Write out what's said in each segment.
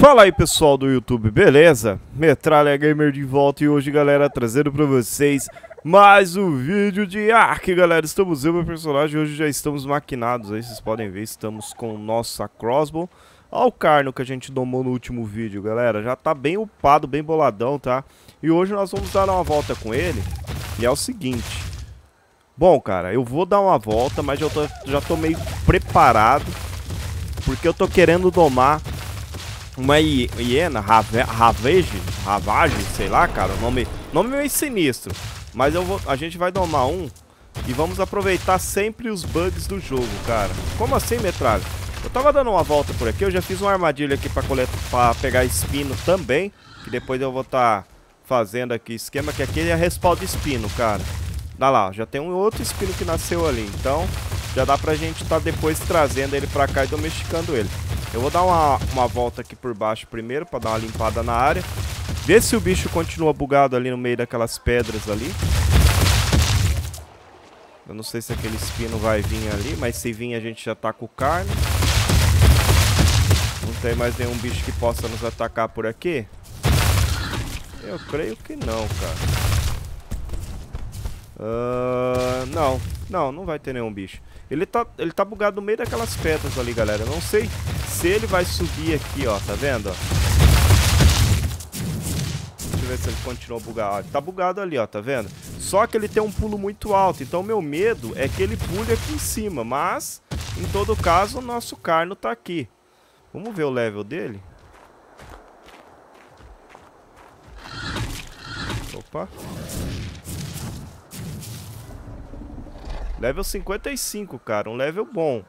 Fala aí pessoal do YouTube, beleza? Metralha Gamer de volta e hoje galera trazendo pra vocês mais um vídeo de Ark galera Estamos eu meu personagem, hoje já estamos maquinados aí, vocês podem ver, estamos com nossa crossbow Olha o carno que a gente domou no último vídeo galera, já tá bem upado, bem boladão, tá? E hoje nós vamos dar uma volta com ele e é o seguinte Bom cara, eu vou dar uma volta, mas eu tô, já tô meio preparado Porque eu tô querendo domar uma hiena, Ravage, Ravage, sei lá, cara, o nome, nome meio sinistro. Mas eu vou, a gente vai domar um e vamos aproveitar sempre os bugs do jogo, cara. Como assim, metralha? Eu tava dando uma volta por aqui, eu já fiz uma armadilha aqui pra, coletar, pra pegar espino também, que depois eu vou estar tá fazendo aqui esquema, que aqui é respawn de espino, cara. Dá lá, já tem um outro espino que nasceu ali, então já dá pra gente estar tá depois trazendo ele pra cá e domesticando ele. Eu vou dar uma, uma volta aqui por baixo primeiro pra dar uma limpada na área. Ver se o bicho continua bugado ali no meio daquelas pedras ali. Eu não sei se aquele espino vai vir ali, mas se vir a gente já tá com carne. Não tem mais nenhum bicho que possa nos atacar por aqui? Eu creio que não, cara. Uh, não, não, não vai ter nenhum bicho. Ele tá, ele tá bugado no meio daquelas pedras ali, galera. Eu não sei se ele vai subir aqui, ó. Tá vendo? Deixa eu ver se ele continua bugado. Ó, tá bugado ali, ó. Tá vendo? Só que ele tem um pulo muito alto. Então, meu medo é que ele pule aqui em cima. Mas, em todo caso, o nosso carno tá aqui. Vamos ver o level dele. Opa. Level 55, cara. Um level bom.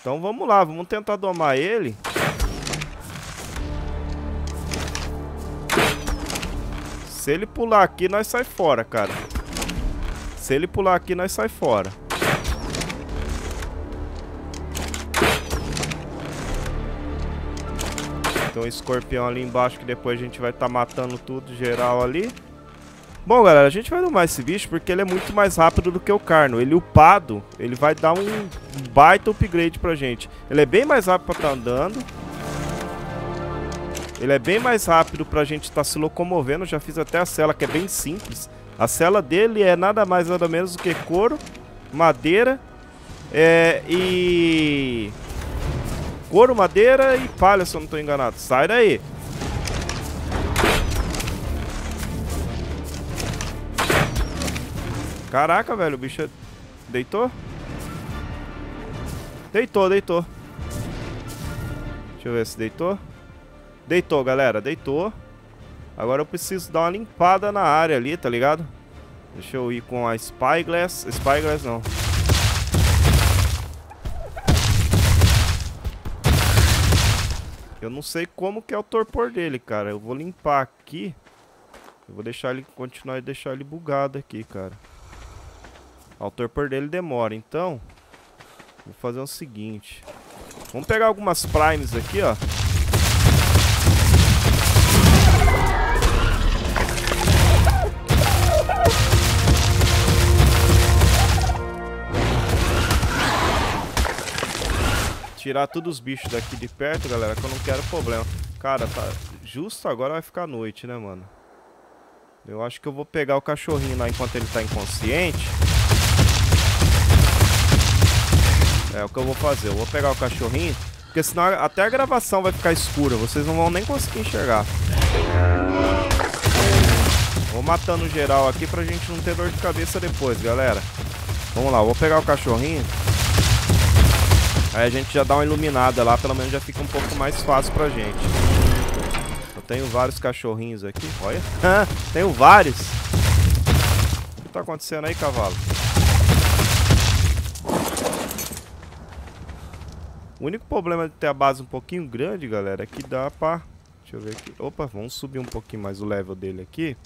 Então vamos lá, vamos tentar domar ele. Se ele pular aqui, nós sai fora, cara. Se ele pular aqui, nós sai fora. Tem um escorpião ali embaixo que depois a gente vai estar tá matando tudo geral ali. Bom, galera, a gente vai domar esse bicho porque ele é muito mais rápido do que o Carno. Ele upado, ele vai dar um baita upgrade pra gente. Ele é bem mais rápido pra estar tá andando. Ele é bem mais rápido pra gente estar tá se locomovendo. Já fiz até a cela que é bem simples. A cela dele é nada mais nada menos do que couro, madeira é, e... Couro, madeira e palha, se eu não estou enganado. Sai daí. Caraca, velho, o bicho é- deitou? Deitou, deitou. Deixa eu ver se deitou. Deitou, galera, deitou. Agora eu preciso dar uma limpada na área ali, tá ligado? Deixa eu ir com a Spyglass. Spyglass não. Eu não sei como que é o torpor dele, cara. Eu vou limpar aqui. Eu vou deixar ele continuar e deixar ele bugado aqui, cara. O torpor dele demora, então... Vou fazer o seguinte. Vamos pegar algumas primes aqui, ó. Tirar todos os bichos daqui de perto, galera, que eu não quero problema. Cara, tá... Justo agora vai ficar noite, né, mano? Eu acho que eu vou pegar o cachorrinho lá enquanto ele tá inconsciente. É o que eu vou fazer. Eu vou pegar o cachorrinho, porque senão até a gravação vai ficar escura. Vocês não vão nem conseguir enxergar. Vou matando geral aqui pra gente não ter dor de cabeça depois, galera. Vamos lá, vou pegar o cachorrinho. Aí a gente já dá uma iluminada lá, pelo menos já fica um pouco mais fácil pra gente. Eu tenho vários cachorrinhos aqui, olha. tenho vários. O que tá acontecendo aí, cavalo? O único problema de ter a base um pouquinho grande, galera, é que dá pra... Deixa eu ver aqui. Opa, vamos subir um pouquinho mais o level dele aqui.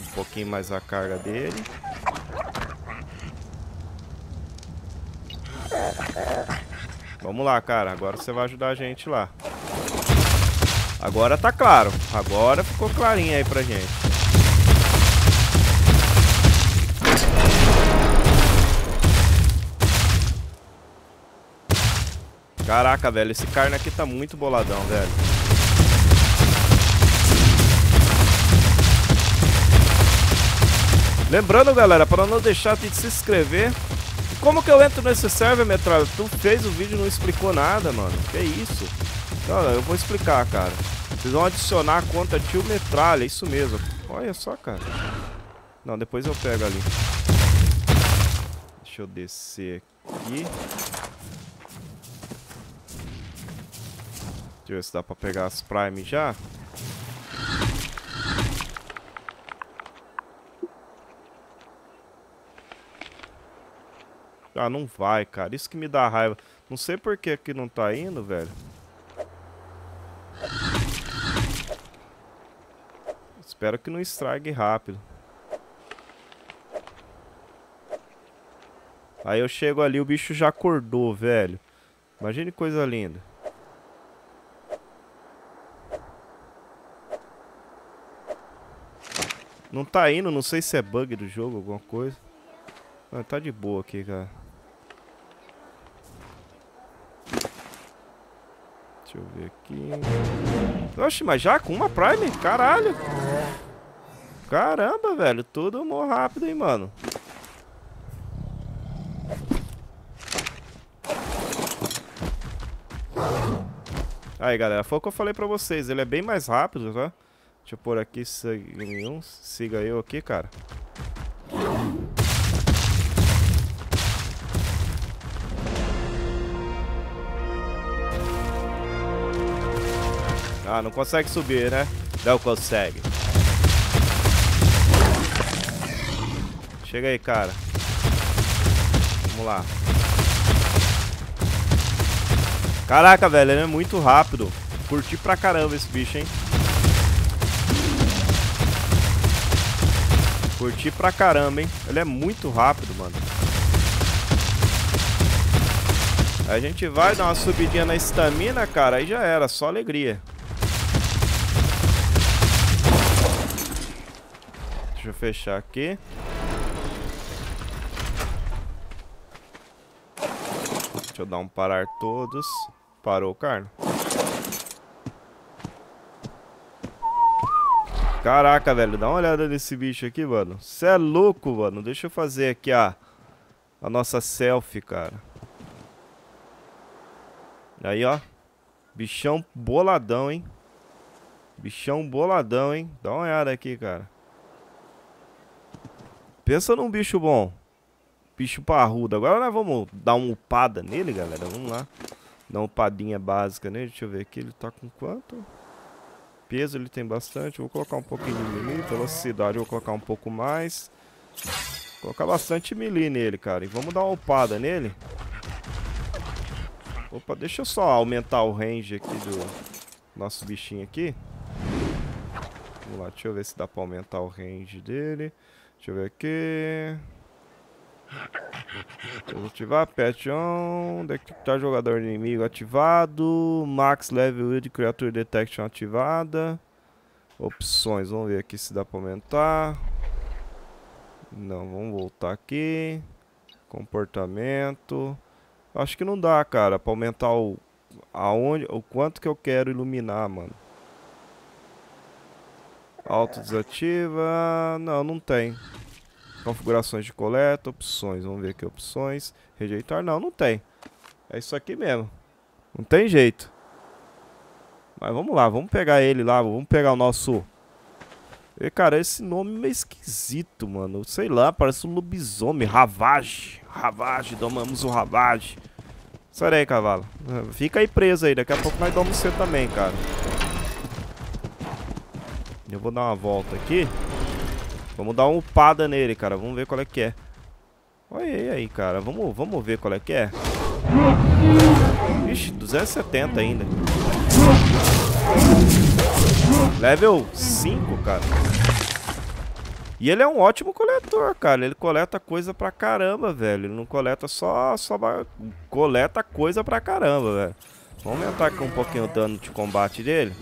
Um pouquinho mais a carga dele. Vamos lá, cara. Agora você vai ajudar a gente lá. Agora tá claro. Agora ficou clarinho aí pra gente. Caraca, velho, esse carne aqui tá muito boladão, velho. Lembrando, galera, para não deixar de se inscrever. Como que eu entro nesse server, Metralha? Tu fez o vídeo e não explicou nada, mano. Que isso? Não, eu vou explicar, cara. Vocês vão adicionar a conta tio Metralha, isso mesmo. Olha só, cara. Não, depois eu pego ali. Deixa eu descer aqui. Deixa eu ver se dá pra pegar as Prime já. Ah, não vai, cara. Isso que me dá raiva. Não sei por que aqui não tá indo, velho. Espero que não estrague rápido. Aí eu chego ali, o bicho já acordou, velho. Imagine coisa linda. Não tá indo, não sei se é bug do jogo, alguma coisa. Ah, tá de boa aqui, cara. Deixa eu ver aqui. Oxe, mas já com uma Prime? Caralho. Caramba, velho. Tudo mó rápido, hein, mano. Aí, galera. Foi o que eu falei pra vocês. Ele é bem mais rápido, tá? Deixa eu pôr aqui siga, eu aqui, cara. Ah, não consegue subir, né? Não consegue. Chega aí, cara. Vamos lá. Caraca, velho, ele é muito rápido. Curti pra caramba esse bicho, hein? Curti pra caramba, hein? Ele é muito rápido, mano. A gente vai dar uma subidinha na estamina, cara. Aí já era, só alegria. Deixa eu fechar aqui. Deixa eu dar um parar todos. Parou, carne. Caraca, velho. Dá uma olhada nesse bicho aqui, mano. Você é louco, mano. Deixa eu fazer aqui a, a nossa selfie, cara. Aí, ó. Bichão boladão, hein. Bichão boladão, hein. Dá uma olhada aqui, cara. Pensa num bicho bom. Bicho parrudo. Agora nós vamos dar uma upada nele, galera. Vamos lá. Dar uma upadinha básica nele. Deixa eu ver aqui. Ele tá com quanto? Peso ele tem bastante. Vou colocar um pouquinho de melee. Velocidade vou colocar um pouco mais. Vou colocar bastante melee nele, cara. E vamos dar uma upada nele. Opa, deixa eu só aumentar o range aqui do nosso bichinho aqui. Vamos lá, deixa eu ver se dá pra aumentar o range dele. Deixa eu ver aqui. Ativar Pet On, detectar jogador inimigo ativado, Max Level de Creature Detection ativada. Opções, vamos ver aqui se dá para aumentar. Não, vamos voltar aqui. Comportamento. Acho que não dá, cara, para aumentar o aonde, o quanto que eu quero iluminar, mano. Auto desativa. Não, não tem. Configurações de coleta, opções. Vamos ver aqui opções. Rejeitar. Não, não tem. É isso aqui mesmo. Não tem jeito. Mas vamos lá, vamos pegar ele lá. Vamos pegar o nosso... E, cara, esse nome é meio esquisito, mano. Sei lá, parece um lobisomem. Ravage. Ravage, domamos o Ravage. Sai daí, cavalo. Fica aí preso aí. Daqui a pouco nós domamos você também, cara. Eu vou dar uma volta aqui. Vamos dar uma upada nele, cara. Vamos ver qual é que é. Olha aí, cara. Vamos, vamos ver qual é que é. Ixi, 270 ainda. Level 5, cara. E ele é um ótimo coletor, cara. Ele coleta coisa pra caramba, velho. Ele não coleta só... só coleta coisa pra caramba, velho. Vamos aumentar aqui um pouquinho o dano de combate dele.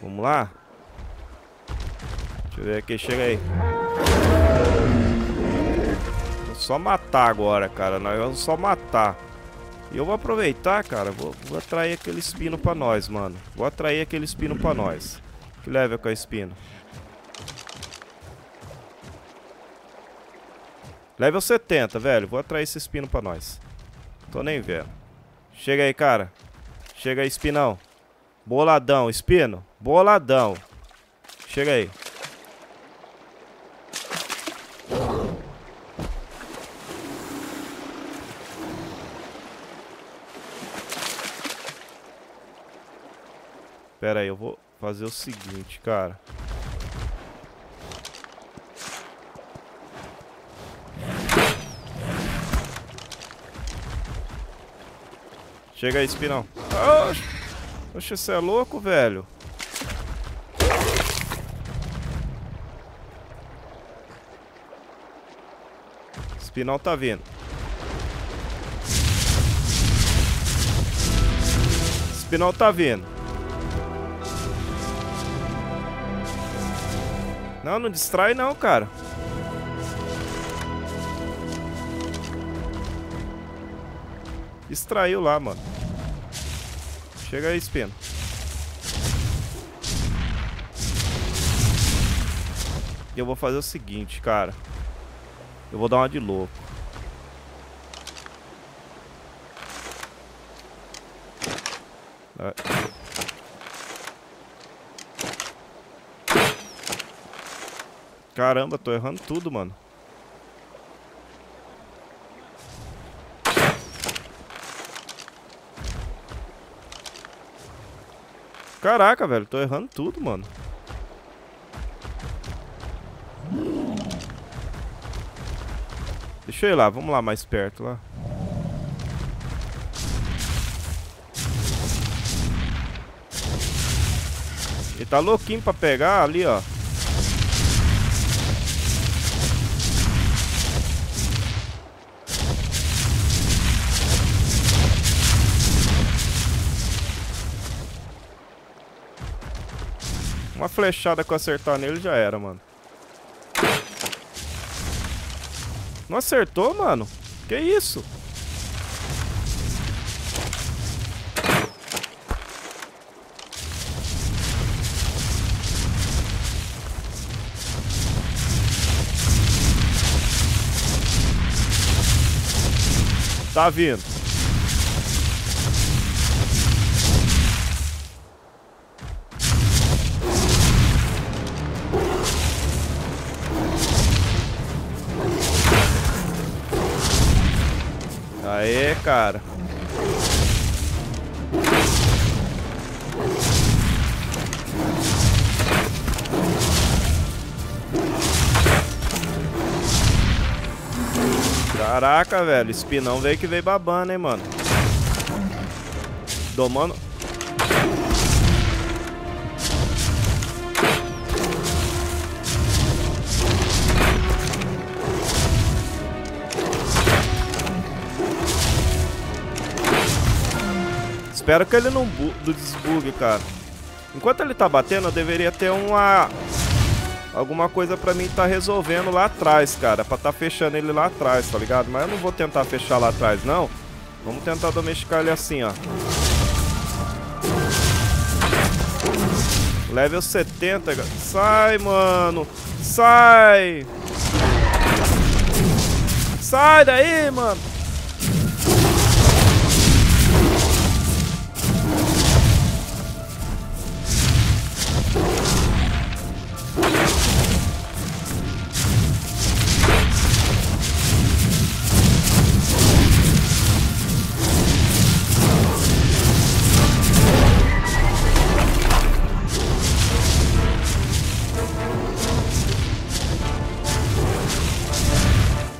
Vamos lá. Deixa eu ver aqui, chega aí. Vou só matar agora, cara. Nós vamos só matar. E eu vou aproveitar, cara, vou, vou atrair aquele espino pra nós, mano. Vou atrair aquele espino pra nós. Que level com a espino? Level 70, velho. Vou atrair esse espino pra nós. Tô nem vendo. Chega aí, cara. Chega aí, espinão. Boladão, espino. Boladão. Chega aí. Pera aí, eu vou fazer o seguinte, cara. Chega aí, espinão. Oxe, você é louco, velho? Espinão tá vindo. Espinão tá vindo. Não, não distrai não, cara. Distraiu lá, mano. Chega aí, espino. E eu vou fazer o seguinte, cara. Eu vou dar uma de louco. Caramba, tô errando tudo, mano. Caraca, velho, tô errando tudo, mano. Deixa eu ir lá, vamos lá mais perto lá. Ele tá louquinho pra pegar ali, ó. Uma flechada que eu acertar nele já era, mano. Não acertou, mano? Que isso? Tá vindo. Cara. Caraca, velho. Espinão veio que veio babando, hein, mano. Domando... Espero que ele não desbugue, cara. Enquanto ele tá batendo, eu deveria ter uma... Alguma coisa pra mim tá resolvendo lá atrás, cara. Pra tá fechando ele lá atrás, tá ligado? Mas eu não vou tentar fechar lá atrás, não. Vamos tentar domesticar ele assim, ó. Level 70, Sai, mano. Sai. Sai daí, mano.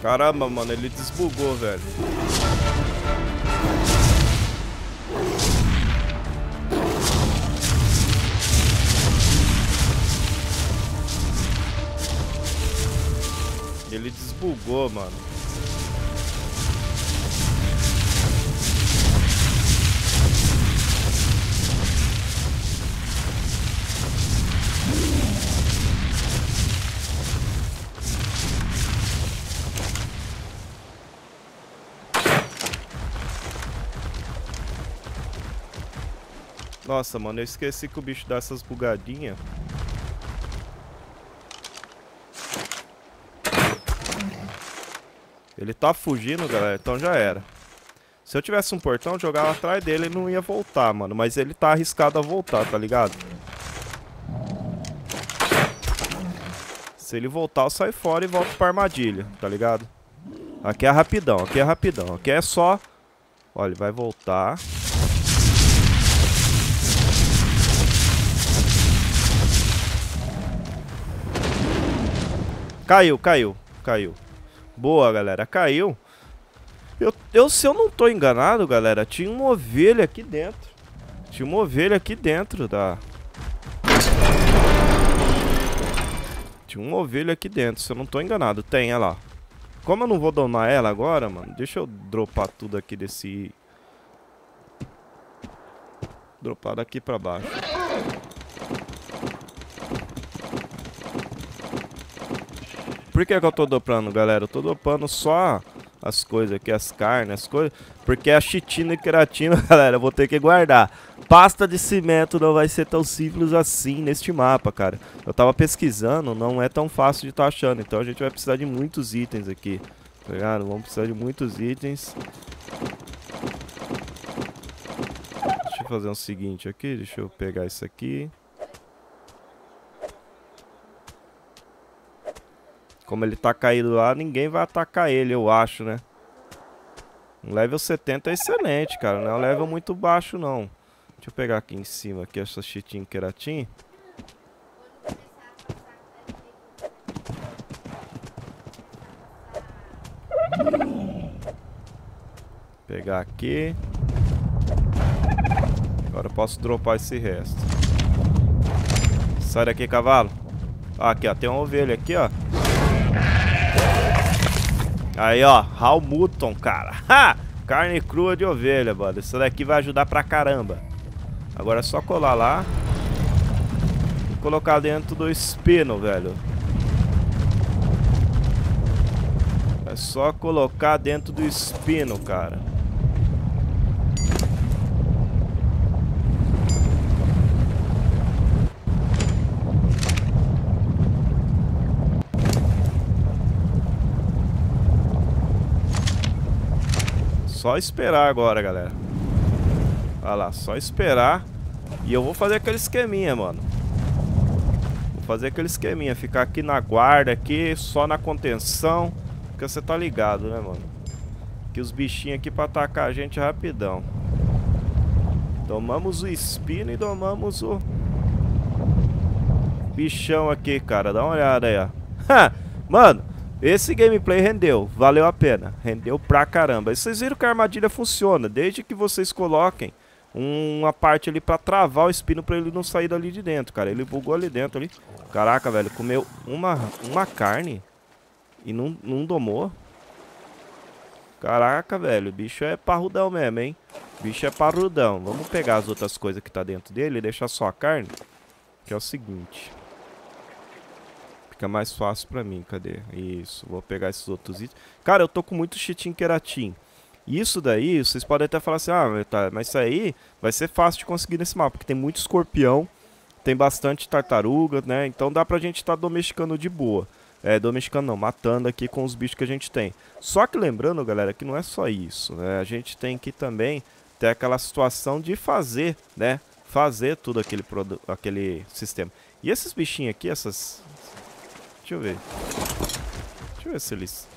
Caramba, mano, ele desbugou, velho. Ele desbugou, mano. Nossa, mano, eu esqueci que o bicho dá essas bugadinhas. Ele tá fugindo, galera, então já era. Se eu tivesse um portão, eu jogava atrás dele e não ia voltar, mano. Mas ele tá arriscado a voltar, tá ligado? Se ele voltar, eu saio fora e volto pra armadilha, tá ligado? Aqui é rapidão, aqui é rapidão. Aqui é só... Olha, ele vai voltar. Caiu, caiu, caiu. Boa, galera, caiu. Eu, eu, se eu não tô enganado, galera, tinha uma ovelha aqui dentro. Tinha uma ovelha aqui dentro da... Tinha uma ovelha aqui dentro, se eu não tô enganado. Tem, olha lá. Como eu não vou donar ela agora, mano, deixa eu dropar tudo aqui desse... Dropar daqui pra baixo. Por que, que eu tô dropando, galera? Eu tô dropando só as coisas aqui, as carnes, as coisas. Porque a chitina e queratina, galera, eu vou ter que guardar. Pasta de cimento não vai ser tão simples assim neste mapa, cara. Eu tava pesquisando, não é tão fácil de estar tá achando. Então a gente vai precisar de muitos itens aqui. Tá ligado? Vamos precisar de muitos itens. Deixa eu fazer o um seguinte aqui. Deixa eu pegar isso aqui. Como ele tá caído lá, ninguém vai atacar ele, eu acho, né? Um level 70 é excelente, cara. Não é um level muito baixo, não. Deixa eu pegar aqui em cima, aqui, essa chitin keratin. Pegar aqui. Agora eu posso dropar esse resto. Sai daqui, cavalo. Ah, aqui, ó. Tem uma ovelha aqui, ó. Aí, ó, Halmuton, cara. Ha! Carne crua de ovelha, mano. Isso daqui vai ajudar pra caramba. Agora é só colar lá. E colocar dentro do espino, velho. É só colocar dentro do espino, cara. Só esperar agora, galera. Olha lá, só esperar. E eu vou fazer aquele esqueminha, mano. Vou fazer aquele esqueminha. Ficar aqui na guarda, aqui, só na contenção. Porque você tá ligado, né, mano? Que os bichinhos aqui pra atacar a gente rapidão. Tomamos o espino e tomamos o... Bichão aqui, cara. Dá uma olhada aí, ó. mano, esse gameplay rendeu, valeu a pena, rendeu pra caramba. E vocês viram que a armadilha funciona, desde que vocês coloquem uma parte ali pra travar o espino pra ele não sair dali de dentro, cara. Ele bugou ali dentro ali. Caraca, velho, comeu uma, uma carne e não, não domou. Caraca, velho, o bicho é parrudão mesmo, hein? Bicho é parrudão. Vamos pegar as outras coisas que tá dentro dele e deixar só a carne. Que é o seguinte. Fica mais fácil pra mim, cadê? Isso, vou pegar esses outros itens. Cara, eu tô com muito chitin keratin. Isso daí, vocês podem até falar assim, ah, tá, mas isso aí vai ser fácil de conseguir nesse mapa, porque tem muito escorpião, tem bastante tartaruga, né? Então dá pra gente estar tá domesticando de boa. É, domesticando não, matando aqui com os bichos que a gente tem. Só que lembrando, galera, que não é só isso, né? A gente tem que também ter aquela situação de fazer, né? Fazer tudo aquele, aquele sistema. E esses bichinhos aqui, essas, Deixa eu ver. Deixa eu ver se eles...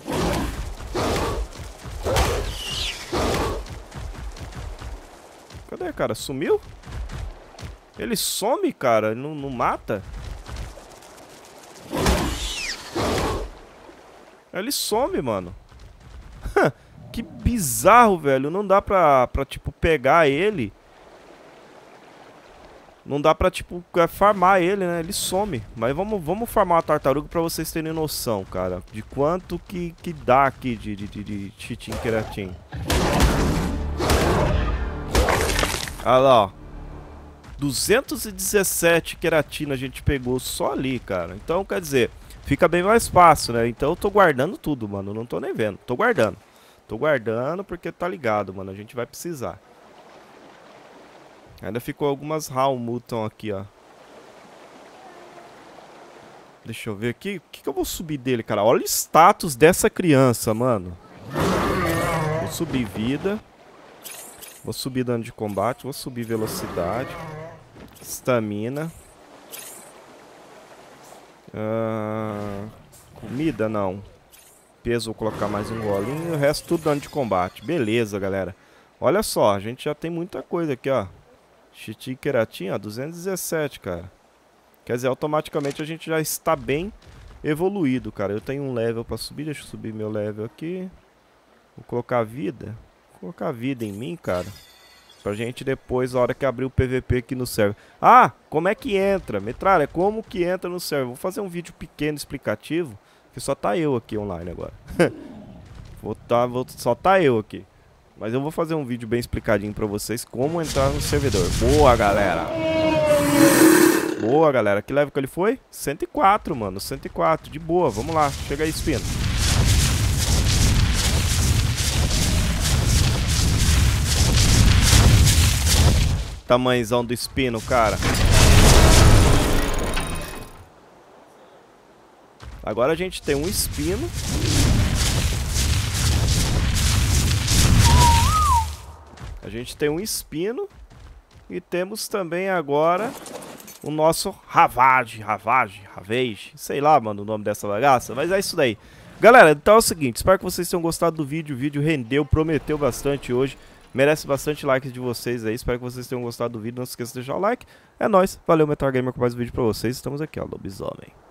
Cadê, cara? Sumiu? Ele some, cara. Não, não mata? Ele some, mano. que bizarro, velho. Não dá pra, pra, tipo, pegar ele não dá pra, tipo, é, farmar ele, né? Ele some. Mas vamos, vamos farmar a tartaruga pra vocês terem noção, cara. De quanto que, que dá aqui de, de, de, de chitin keratin. Olha lá, ó. 217 queratina a gente pegou só ali, cara. Então, quer dizer, fica bem mais fácil, né? Então eu tô guardando tudo, mano. Não tô nem vendo. Tô guardando. Tô guardando porque tá ligado, mano. A gente vai precisar. Ainda ficou algumas Hal aqui, ó. Deixa eu ver aqui. O que, que eu vou subir dele, cara? Olha o status dessa criança, mano. Vou subir vida. Vou subir dano de combate. Vou subir velocidade. Estamina. Uh, comida, não. Peso, vou colocar mais um golinho. O resto tudo dano de combate. Beleza, galera. Olha só, a gente já tem muita coisa aqui, ó. Chitin Keratin, ó. 217, cara. Quer dizer, automaticamente a gente já está bem evoluído, cara. Eu tenho um level pra subir. Deixa eu subir meu level aqui. Vou colocar vida. Vou colocar vida em mim, cara. Pra gente depois, a hora que abrir o PVP aqui no server. Ah, como é que entra? Metralha, como que entra no server? Vou fazer um vídeo pequeno explicativo. Que só tá eu aqui online agora. vou tá, vou, só tá eu aqui. Mas eu vou fazer um vídeo bem explicadinho pra vocês como entrar no servidor. Boa, galera! Boa, galera. Que level que ele foi? 104, mano. 104. De boa. Vamos lá. Chega aí, Espino. Tamanhozão do Espino, cara. Agora a gente tem um Espino. A gente tem um Espino. E temos também agora o nosso Ravage, Ravage, Ravage, sei lá, mano, o nome dessa bagaça, mas é isso daí. Galera, então é o seguinte, espero que vocês tenham gostado do vídeo, o vídeo rendeu, prometeu bastante hoje, merece bastante likes de vocês aí, espero que vocês tenham gostado do vídeo, não se esqueça de deixar o like, é nóis, valeu Metal Gamer com mais um vídeo pra vocês, estamos aqui, ó, Lobisomem.